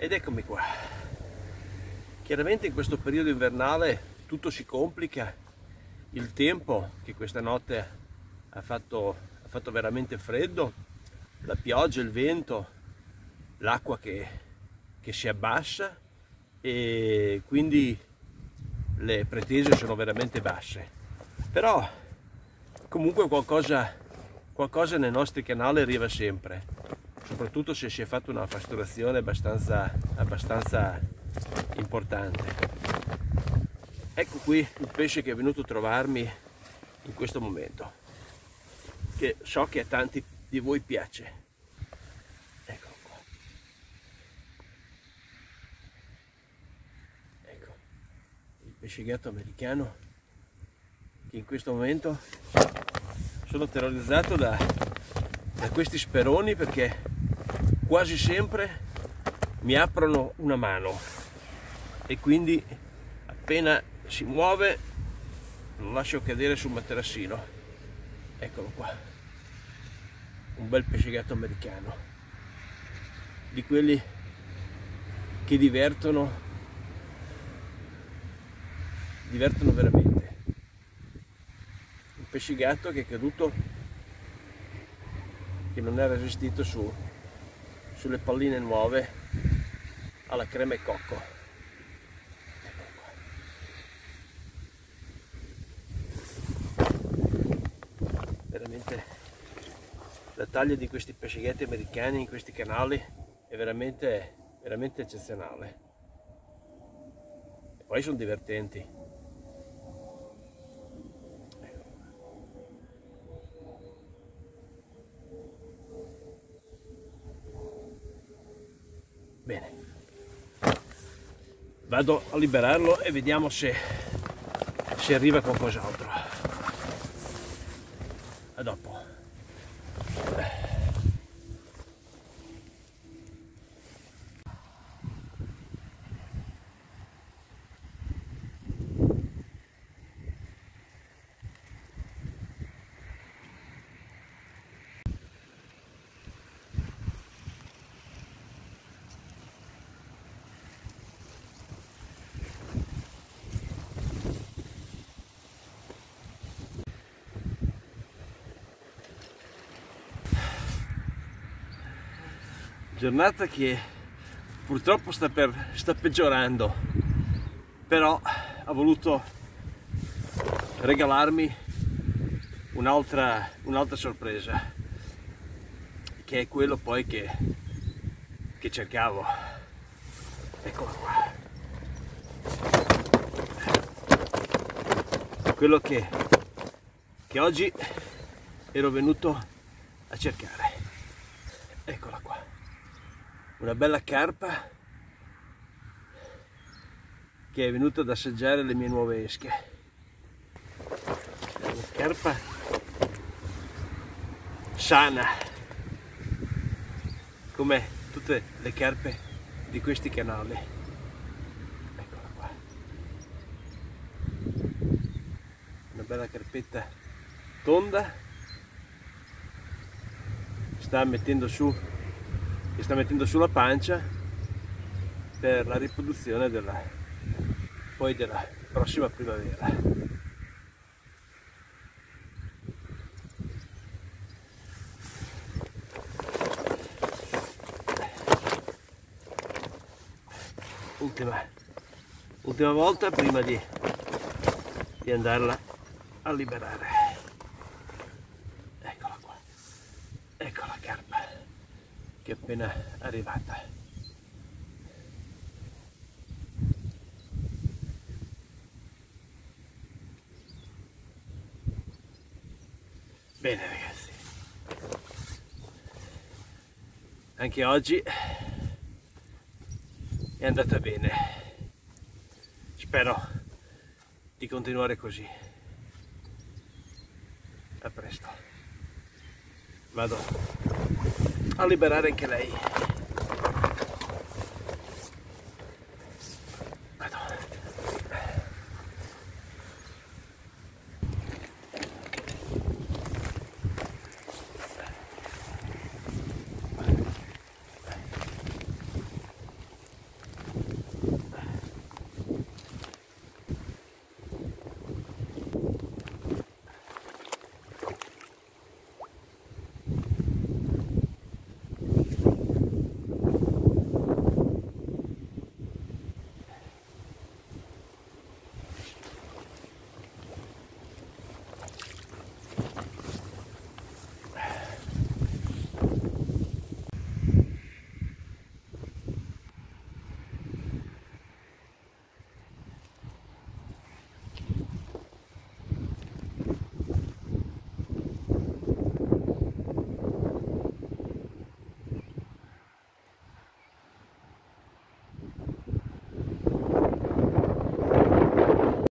Ed eccomi qua. Chiaramente in questo periodo invernale tutto si complica, il tempo che questa notte ha fatto, ha fatto veramente freddo, la pioggia, il vento, l'acqua che, che si abbassa e quindi le pretese sono veramente basse. Però comunque qualcosa, qualcosa nei nostri canali arriva sempre, soprattutto se si è fatta una pasturazione abbastanza, abbastanza importante. Ecco qui il pesce che è venuto a trovarmi in questo momento, che so che a tanti di voi piace. Eccolo qua. Ecco, il pesce gatto americano che in questo momento sono terrorizzato da, da questi speroni perché quasi sempre mi aprono una mano e quindi appena si muove lo lascio cadere sul materassino. Eccolo qua. Un bel pesce gatto americano. Di quelli che divertono divertono veramente. Un pesce gatto che è caduto che non è resistito su, sulle palline nuove alla crema e cocco la taglia di questi pescighetti americani in questi canali è veramente, veramente eccezionale. E poi sono divertenti. Bene, vado a liberarlo e vediamo se, se arriva qualcos'altro. A dopo. Giornata che purtroppo sta, per, sta peggiorando però ha voluto regalarmi un'altra, un'altra sorpresa che è quello poi che, che cercavo. Eccolo qua. Quello che, che oggi ero venuto a cercare. Eccola qua una bella carpa che è venuta ad assaggiare le mie nuove esche. Una carpa sana come tutte le carpe di questi canali. Eccola qua. Una bella carpetta tonda. Sta mettendo su che sta mettendo sulla pancia per la riproduzione della, poi della prossima primavera. Ultima, ultima volta prima di, di andarla a liberare. Che è appena arrivata. Bene ragazzi, anche oggi è andata bene, spero di continuare così. A presto, vado a liberare anche lei.